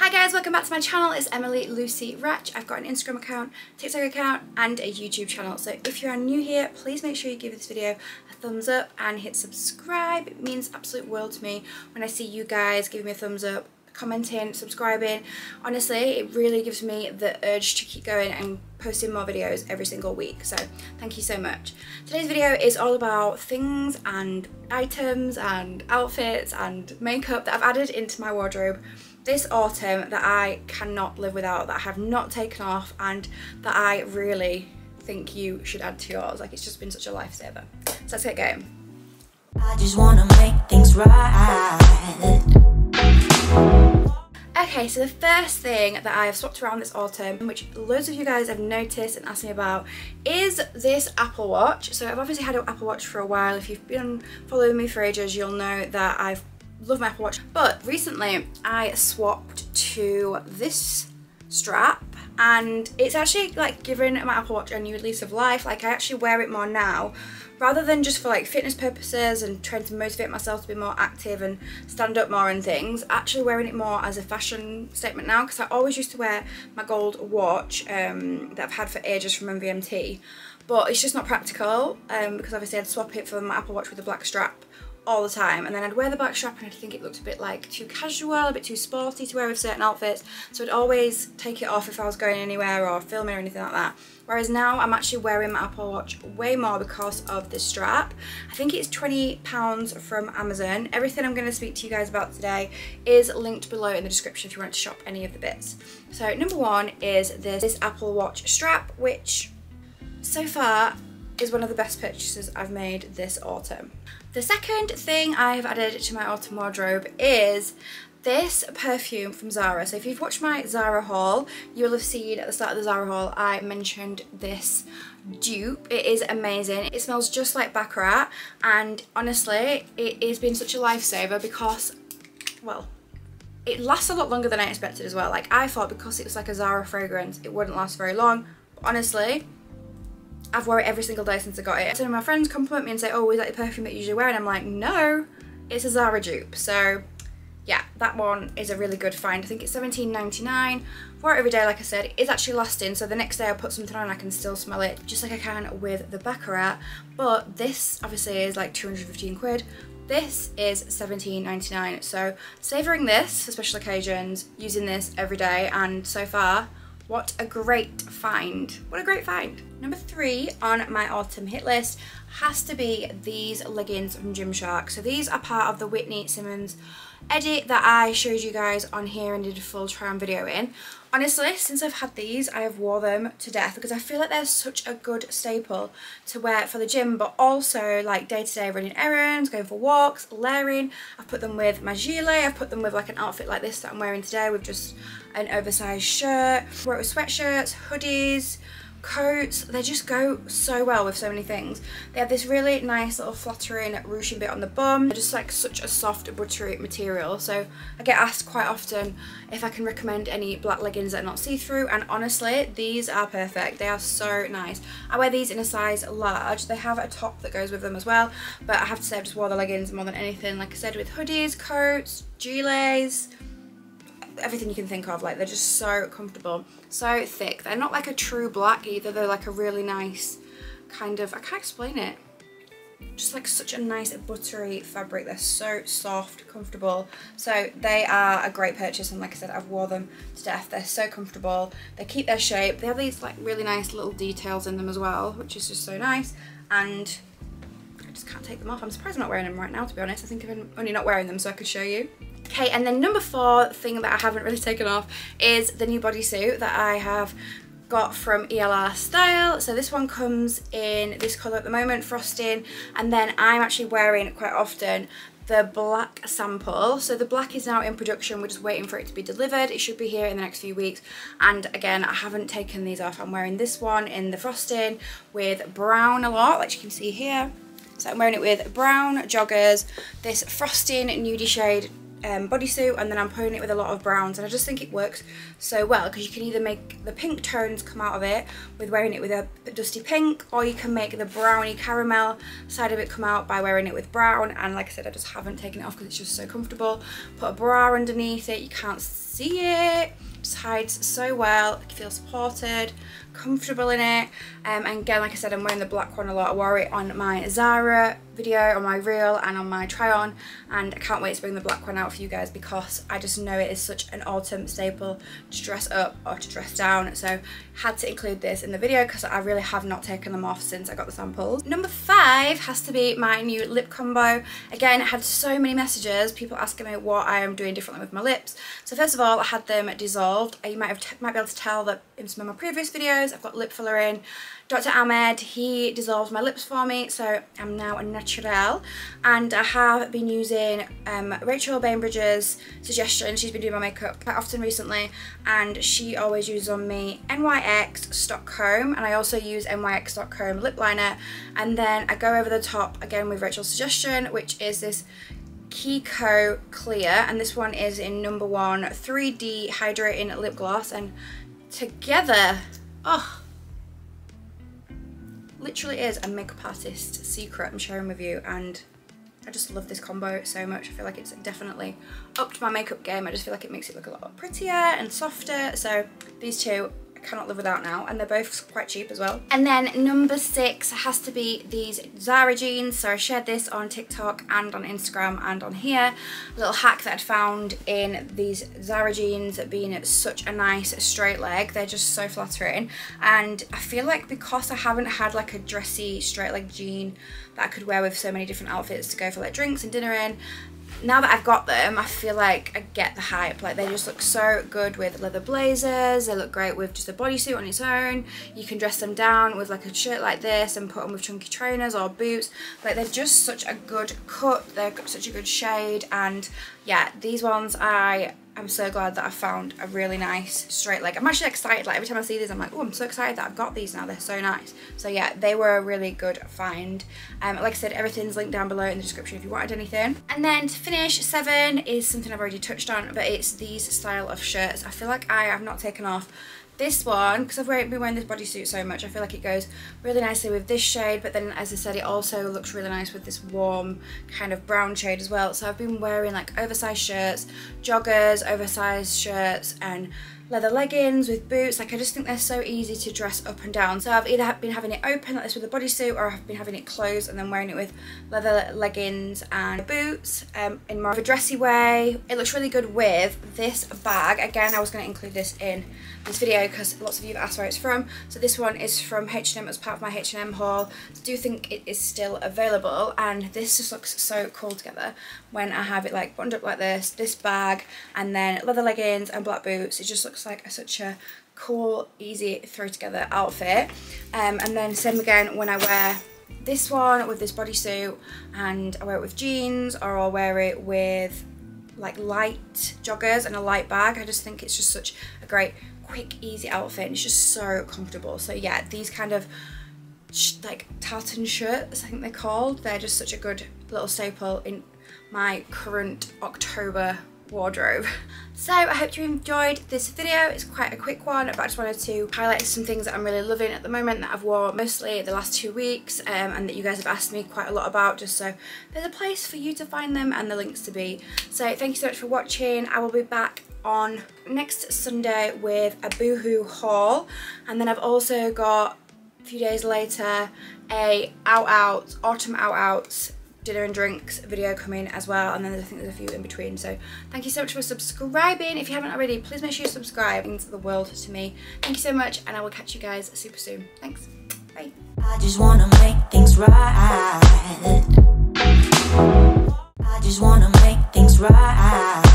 Hi guys, welcome back to my channel. It's Emily Lucy Rajch. I've got an Instagram account, TikTok account and a YouTube channel. So if you are new here, please make sure you give this video a thumbs up and hit subscribe. It means absolute world to me when I see you guys giving me a thumbs up, commenting, subscribing. Honestly, it really gives me the urge to keep going and posting more videos every single week. So thank you so much. Today's video is all about things and items and outfits and makeup that I've added into my wardrobe this autumn that I cannot live without, that I have not taken off and that I really think you should add to yours. Like it's just been such a lifesaver. So let's get going. I just wanna make things right. Okay, so the first thing that I have swapped around this autumn, which loads of you guys have noticed and asked me about, is this Apple Watch. So I've obviously had an Apple Watch for a while. If you've been following me for ages, you'll know that I've love my Apple Watch. But recently I swapped to this strap and it's actually like giving my Apple Watch a new lease of life. Like I actually wear it more now rather than just for like fitness purposes and trying to motivate myself to be more active and stand up more and things actually wearing it more as a fashion statement now because I always used to wear my gold watch um, that I've had for ages from MVMT but it's just not practical um, because obviously I'd swap it for my Apple Watch with a black strap all the time and then I'd wear the black strap and I'd think it looked a bit like too casual, a bit too sporty to wear with certain outfits so I'd always take it off if I was going anywhere or filming or anything like that. Whereas now I'm actually wearing my Apple Watch way more because of the strap. I think it's £20 from Amazon. Everything I'm going to speak to you guys about today is linked below in the description if you want to shop any of the bits. So number one is this, this Apple Watch strap which so far is one of the best purchases I've made this autumn. The second thing I've added to my autumn wardrobe is this perfume from Zara. So if you've watched my Zara haul, you'll have seen at the start of the Zara haul, I mentioned this dupe. It is amazing. It smells just like Baccarat and honestly, it has been such a lifesaver because, well, it lasts a lot longer than I expected as well. Like I thought because it was like a Zara fragrance, it wouldn't last very long. But honestly, I've worn it every single day since I got it. So my friends compliment me and say, oh, is that the perfume that you usually wear? And I'm like, no, it's a Zara dupe. So yeah, that one is a really good find. I think it's $17.99. Wear it every day, like I said. It is actually lasting, so the next day I put something on I can still smell it, just like I can with the Baccarat. But this obviously is like 215 quid. This is $17.99, so savouring this for special occasions, using this every day, and so far, what a great find. What a great find. Number three on my autumn hit list has to be these leggings from Gymshark. So these are part of the Whitney Simmons edit that I showed you guys on here and did a full try on video in. Honestly, since I've had these, I have wore them to death because I feel like they're such a good staple to wear for the gym, but also like day-to-day -day running errands, going for walks, layering. I've put them with my gilet, I've put them with like an outfit like this that I'm wearing today with just an oversized shirt, wear it with sweatshirts, hoodies, coats they just go so well with so many things. They have this really nice little flattering ruching bit on the bum. They're just like such a soft buttery material. So I get asked quite often if I can recommend any black leggings that are not see-through and honestly these are perfect. They are so nice. I wear these in a size large. They have a top that goes with them as well but I have to say I've just wore the leggings more than anything like I said with hoodies coats gilets everything you can think of like they're just so comfortable so thick. They're not like a true black either they're like a really nice kind of I can't explain it. Just like such a nice buttery fabric they're so soft comfortable. So they are a great purchase and like I said I've wore them to death. They're so comfortable. They keep their shape. They have these like really nice little details in them as well which is just so nice. And I just can't take them off. I'm surprised I'm not wearing them right now to be honest. I think I'm only not wearing them so I could show you Okay, and then number four thing that I haven't really taken off is the new bodysuit that I have got from ELR Style. So this one comes in this colour at the moment, frosting, and then I'm actually wearing quite often the black sample. So the black is now in production, we're just waiting for it to be delivered. It should be here in the next few weeks. And again, I haven't taken these off. I'm wearing this one in the frosting with brown a lot, like you can see here. So I'm wearing it with brown joggers, this frosting nudie shade um, bodysuit and then I'm putting it with a lot of browns and I just think it works so well because you can either make the pink tones come out of it with wearing it with a dusty pink or you can make the brownie caramel side of it come out by wearing it with brown and like I said I just haven't taken it off because it's just so comfortable. Put a bra underneath it you can't see it hides so well you feel supported comfortable in it. Um, and again like I said I'm wearing the black one a lot. I wore it on my Zara video on my reel and on my try on. And I can't wait to bring the black one out for you guys because I just know it is such an autumn staple to dress up or to dress down. So had to include this in the video because I really have not taken them off since I got the samples. Number five has to be my new lip combo. Again I had so many messages people asking me what I am doing differently with my lips. So first of all I had them dissolved you might have might be able to tell that in some of my previous videos I've got lip filler in. Dr. Ahmed, he dissolves my lips for me, so I'm now a natural. And I have been using um, Rachel Bainbridge's suggestion. She's been doing my makeup quite often recently, and she always uses on me NYX Stockholm, and I also use NYX Stockholm lip liner. And then I go over the top again with Rachel's suggestion, which is this Kiko Clear, and this one is in number one 3D Hydrating Lip Gloss, and together Oh, literally is a makeup artist secret I'm sharing with you and I just love this combo so much. I feel like it's definitely upped my makeup game. I just feel like it makes it look a lot prettier and softer. So these two I cannot live without now and they're both quite cheap as well. And then number six has to be these Zara jeans. So I shared this on TikTok and on Instagram and on here. A little hack that I'd found in these Zara jeans being such a nice straight leg. They're just so flattering. And I feel like because I haven't had like a dressy straight leg jean that I could wear with so many different outfits to go for like drinks and dinner in, now that I've got them, I feel like I get the hype. Like they just look so good with leather blazers. They look great with just a bodysuit on its own. You can dress them down with like a shirt like this and put them with chunky trainers or boots. Like they're just such a good cut. They're such a good shade. And yeah, these ones I I'm so glad that I found a really nice straight leg. I'm actually excited, like every time I see these I'm like, oh I'm so excited that I've got these now, they're so nice. So yeah, they were a really good find. Um, like I said, everything's linked down below in the description if you wanted anything. And then to finish, seven is something I've already touched on, but it's these style of shirts. I feel like I have not taken off this one, because I've been wearing this bodysuit so much, I feel like it goes really nicely with this shade, but then as I said, it also looks really nice with this warm kind of brown shade as well. So I've been wearing like oversized shirts, joggers, oversized shirts, and leather leggings with boots. Like I just think they're so easy to dress up and down. So I've either been having it open like this with a bodysuit or I've been having it closed and then wearing it with leather leggings and boots um, in more of a dressy way. It looks really good with this bag. Again I was going to include this in this video because lots of you have asked where it's from. So this one is from H&M as part of my H&M haul. I do think it is still available and this just looks so cool together. When I have it like buttoned up like this this bag and then leather leggings and black boots it just looks looks like such a cool, easy throw together outfit. Um, and then same again when I wear this one with this bodysuit and I wear it with jeans or I'll wear it with like light joggers and a light bag. I just think it's just such a great quick easy outfit and it's just so comfortable. So yeah, these kind of like tartan shirts I think they're called. They're just such a good little staple in my current October wardrobe. So I hope you enjoyed this video. It's quite a quick one, but I just wanted to highlight some things that I'm really loving at the moment that I've worn mostly the last two weeks um, and that you guys have asked me quite a lot about just so there's a place for you to find them and the links to be. So thank you so much for watching. I will be back on next Sunday with a Boohoo haul and then I've also got a few days later a out out autumn out outs dinner and drinks video coming as well and then I think there's a few in between. So thank you so much for subscribing. If you haven't already please make sure you subscribe it means the world to me. Thank you so much and I will catch you guys super soon. Thanks. Bye. I just wanna make things right. I just wanna make things right